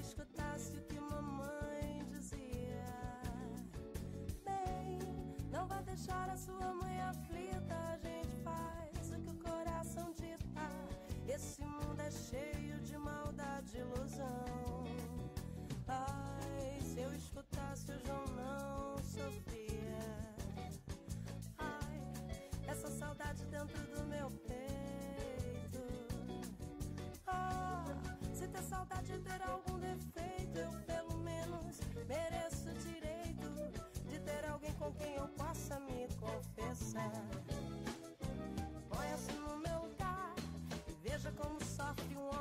Escutasse o que mamãe dizia, bem, não vai deixar a sua mãe aflita. A gente faz o que o coração dita. Esse mundo é cheio de maldade e ilusão. Ai, se eu escutasse o João não sofria. Ai, essa saudade dentro do you want.